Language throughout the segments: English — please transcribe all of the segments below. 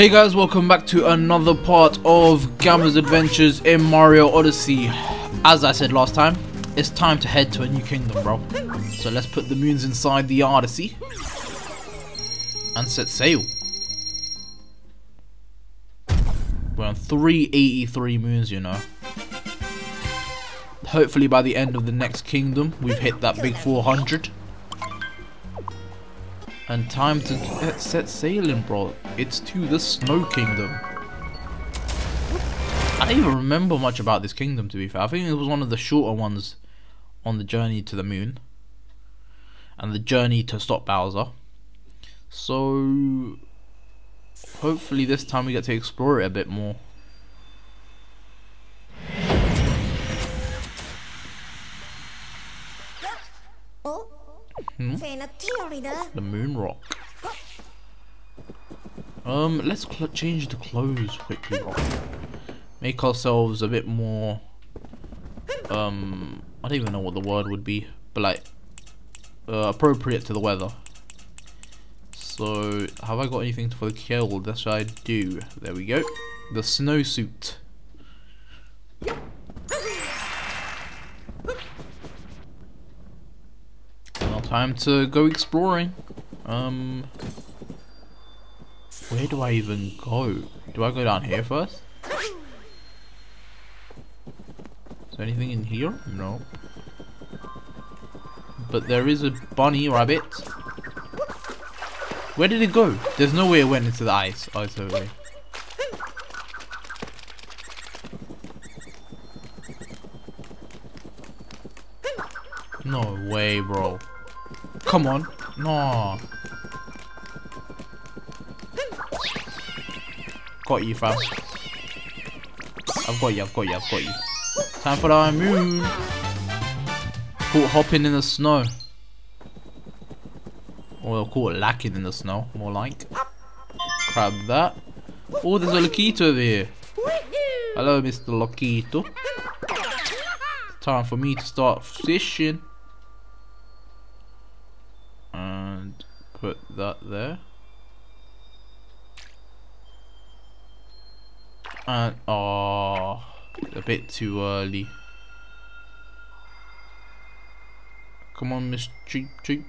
Hey guys, welcome back to another part of Gama's Adventures in Mario Odyssey. As I said last time, it's time to head to a new kingdom, bro. So let's put the moons inside the Odyssey and set sail. We're on 383 moons, you know. Hopefully by the end of the next kingdom, we've hit that big 400. And time to get set sailing, bro. It's to the Snow Kingdom. I don't even remember much about this kingdom, to be fair. I think it was one of the shorter ones on the journey to the moon. And the journey to stop Bowser. So, hopefully this time we get to explore it a bit more. Hmm? The moon rock. Um, let's change the clothes quickly, Make ourselves a bit more. Um, I don't even know what the word would be, but like uh, appropriate to the weather. So, have I got anything for the kill? That's what I do. There we go. The snowsuit. Time to go exploring. Um, where do I even go? Do I go down here first? Is there anything in here? No. But there is a bunny rabbit. Where did it go? There's no way it went into the ice. Oh, it's over here. No way, bro. Come on. No. Got you, fam. I've got you, I've got you, I've got you. Time for the moon. Caught hopping in the snow. Or it lacking in the snow, more like. Grab that. Oh, there's a Lakitu over here. Hello, Mr. Lakitu. Time for me to start fishing. put that there. And, oh, a bit too early. Come on, Miss Cheep Cheep.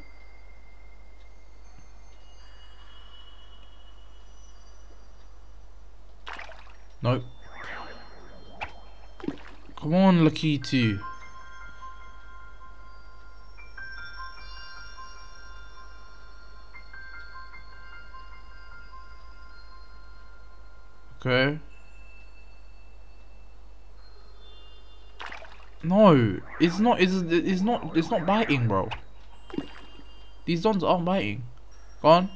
Nope. Come on, Lakitu. It's not. It's it's not. It's not biting, bro. These dons aren't biting. Go on.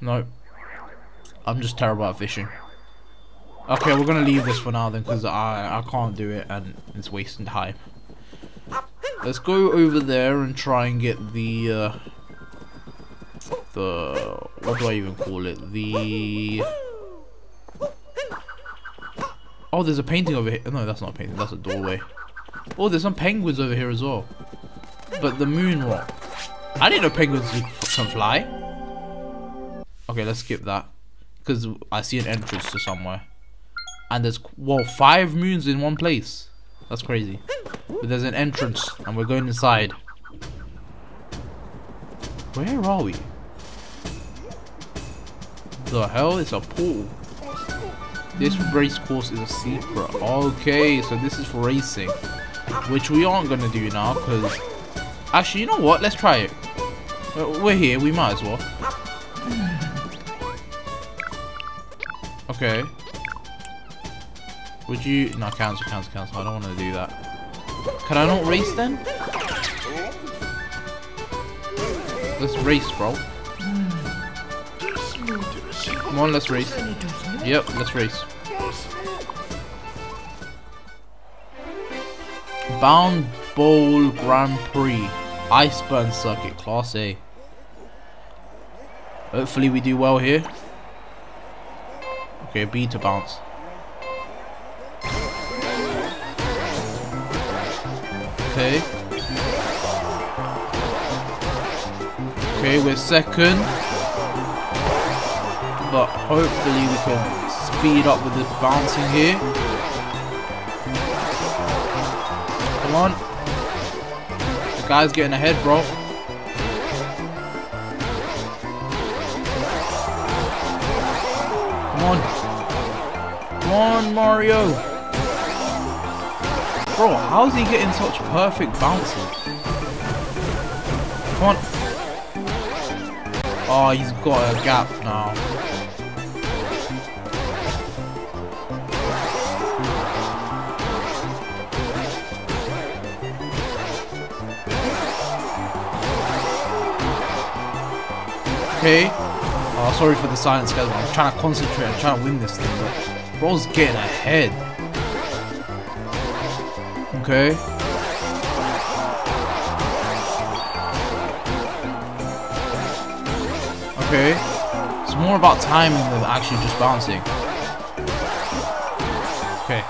No. I'm just terrible at fishing. Okay, we're gonna leave this for now then, because I I can't do it and it's wasting time. Let's go over there and try and get the, uh, the, what do I even call it? The, oh, there's a painting over here. No, that's not a painting, that's a doorway. Oh, there's some penguins over here as well. But the moon rock. I didn't know penguins can fly. Okay, let's skip that. Because I see an entrance to somewhere. And there's, whoa, five moons in one place. That's crazy. But there's an entrance, and we're going inside. Where are we? The hell? is a pool. This race course is a secret. Okay, so this is for racing. Which we aren't going to do now, because... Actually, you know what? Let's try it. Uh, we're here, we might as well. Okay. Would you... No, cancel, cancel, cancel. I don't want to do that. Can I not race then? Let's race, bro. Come on, let's race. Yep, let's race. Bound Bowl Grand Prix. Iceburn Circuit, Class A. Hopefully we do well here. Okay, B to bounce. Okay. Okay, we're second. But hopefully we can speed up with the bouncing here. Come on. The guy's getting ahead, bro. Come on. Come on, Mario. Bro, how's he getting such perfect bounces? Come on. Oh, he's got a gap now. Okay. Oh, sorry for the silence, guys. I'm trying to concentrate. I'm trying to win this thing, but bro's getting ahead. Okay. Okay. It's more about timing than actually just bouncing. Okay.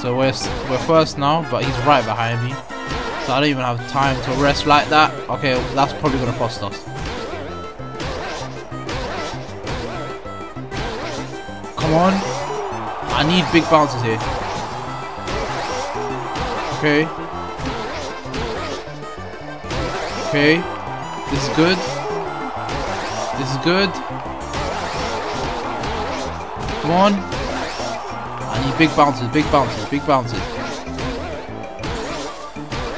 So we're we're first now, but he's right behind me. So I don't even have time to rest like that. Okay, that's probably gonna cost us. On. I need big bounces here. Okay. Okay. This is good. This is good. Come on. I need big bounces, big bounces, big bounces.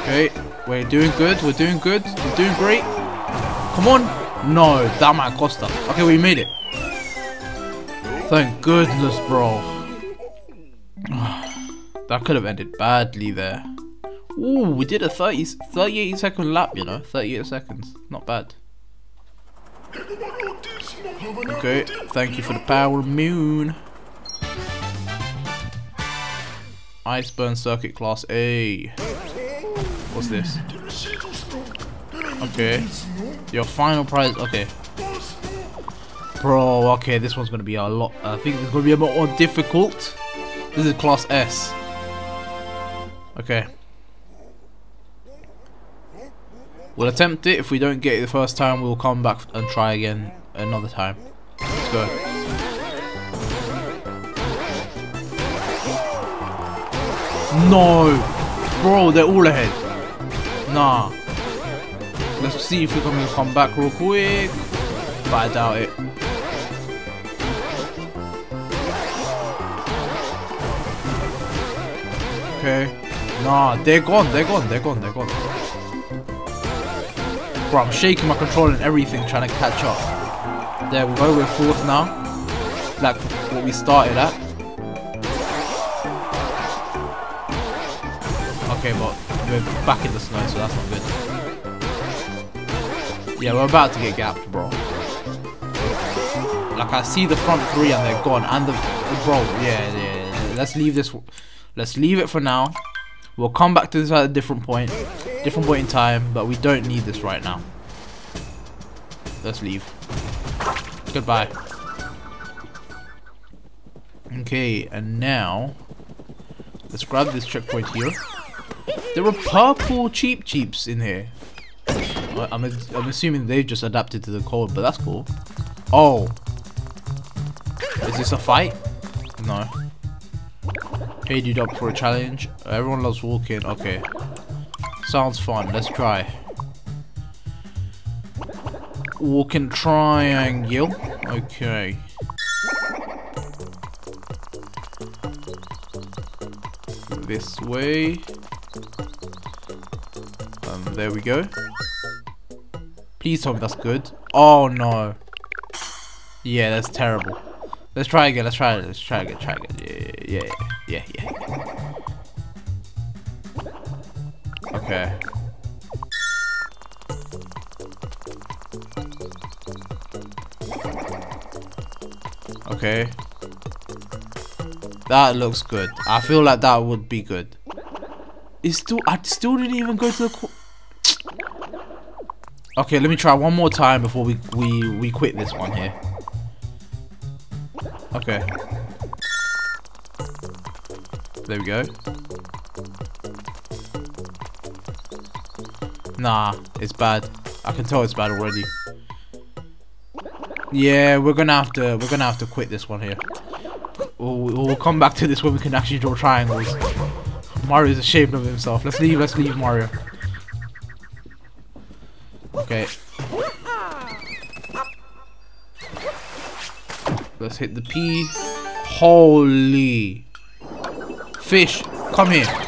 Okay. We're doing good. We're doing good. We're doing great. Come on. No, that might cost us. Okay, we made it. Thank goodness, bro. that could have ended badly there. Ooh, we did a 30, 38 second lap, you know. 38 seconds. Not bad. Okay, thank you for the power moon. Iceburn Circuit Class A. What's this? Okay. Your final prize. Okay. Bro, okay, this one's gonna be a lot. I think it's gonna be a bit more difficult. This is Class S. Okay. We'll attempt it. If we don't get it the first time, we'll come back and try again another time. Let's go. No! Bro, they're all ahead. Nah. Let's see if we can come back real quick. But I doubt it. Okay. Nah, they're gone, they're gone, they're gone, they're gone. Bro, I'm shaking my controller and everything trying to catch up. There we go, we're fourth now. Like what we started at. Okay, but we're back in the snow, so that's not good. Yeah, we're about to get gapped, bro. Like I see the front three and they're gone, and the bro, yeah, yeah, yeah. Let's leave this. Let's leave it for now. We'll come back to this at a different point, different point in time, but we don't need this right now. Let's leave. Goodbye. Okay, and now let's grab this checkpoint here. There are purple Cheep Cheeps in here. I'm, I'm assuming they've just adapted to the cold, but that's cool. Oh. Is this a fight? No. Paid you up for a challenge. Everyone loves walking. Okay. Sounds fun. Let's try. Walking triangle. Okay. This way. Um, there we go. Please tell me that's good. Oh no. Yeah, that's terrible. Let's try again. Let's try it. Let's try again. Try again. Yeah, yeah, yeah, yeah. Okay. That looks good. I feel like that would be good. It's still. I still didn't even go to the. Okay, let me try one more time before we we we quit this one here. Okay. There we go. Nah, it's bad. I can tell it's bad already. Yeah, we're gonna have to we're gonna have to quit this one here. We'll, we'll come back to this when we can actually draw triangles. Mario's ashamed of himself. Let's leave. Let's leave Mario. Okay. Let's hit the P. Holy fish! Come here.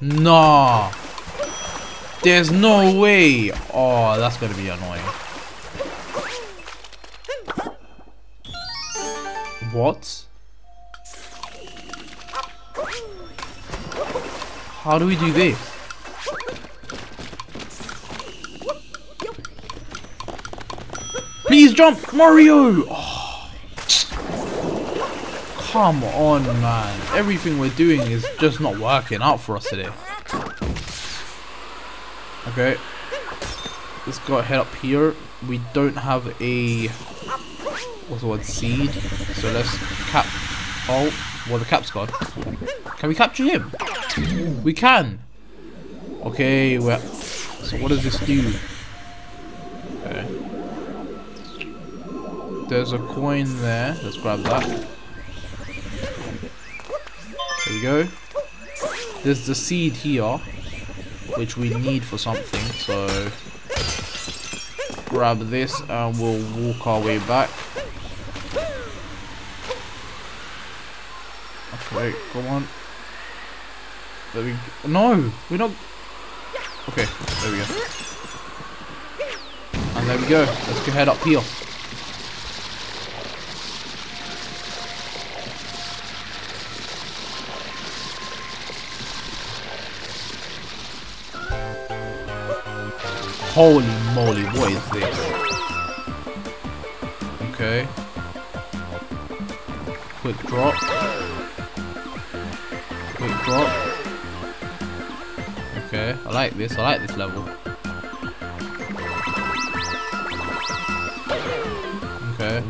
Nah. There's no way. Oh, that's gonna be annoying. What? How do we do this? Please jump, Mario! Come on, man. Everything we're doing is just not working out for us today. Okay. Let's go head up here. We don't have a what's the word seed. So let's cap oh well the cap's gone. Can we capture him? We can. Okay, well so what does this do? Okay. There's a coin there. Let's grab that. There we go. There's the seed here which we need for something. So grab this and we'll walk our way back. Okay, come on. There we go. No, we're not. Okay, there we go. And there we go. Let's go head up here. Holy moly, what is this? Okay. Quick drop. Quick drop. Okay, I like this, I like this level. Okay.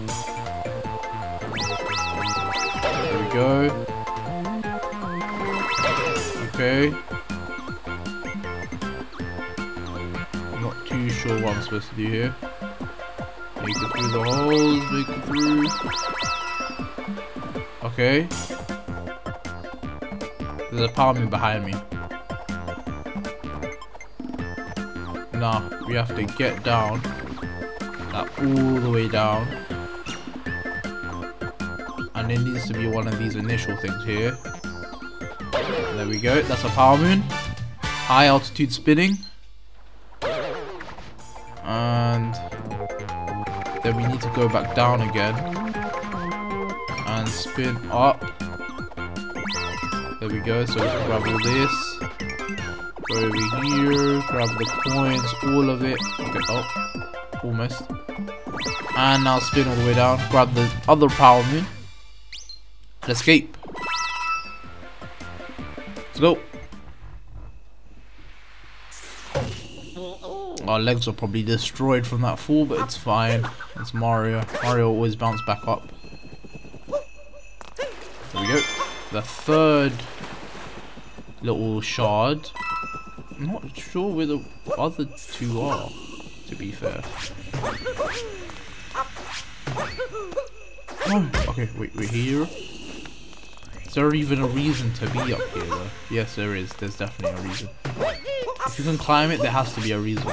There we go. Okay. Sure what I'm supposed to do here. Make it through the holes, make it through. Okay. There's a power palmy behind me. Nah, we have to get down. Like all the way down. And it needs to be one of these initial things here. There we go, that's a power moon. High altitude spinning. And then we need to go back down again. And spin up. There we go, so grab all this. Go over here, grab the coins, all of it. Okay, oh, almost. And now spin all the way down, grab the other power moon. And escape. Let's go. Our legs are probably destroyed from that fall, but it's fine. It's Mario. Mario always bounce back up. There we go. The third little shard. I'm not sure where the other two are, to be fair. Oh, okay, wait, we're here. Is there even a reason to be up here though? Yes, there is. There's definitely a reason. If you can climb it, there has to be a reason.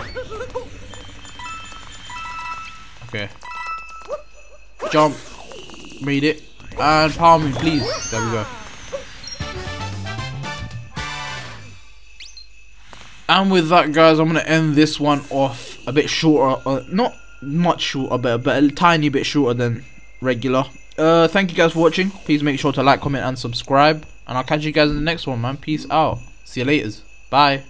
Okay. Jump. Made it. And power me, please. There we go. And with that, guys, I'm going to end this one off a bit shorter. Uh, not much shorter, but, but a tiny bit shorter than regular. Uh, thank you guys for watching. Please make sure to like, comment, and subscribe. And I'll catch you guys in the next one, man. Peace out. See you later. Bye.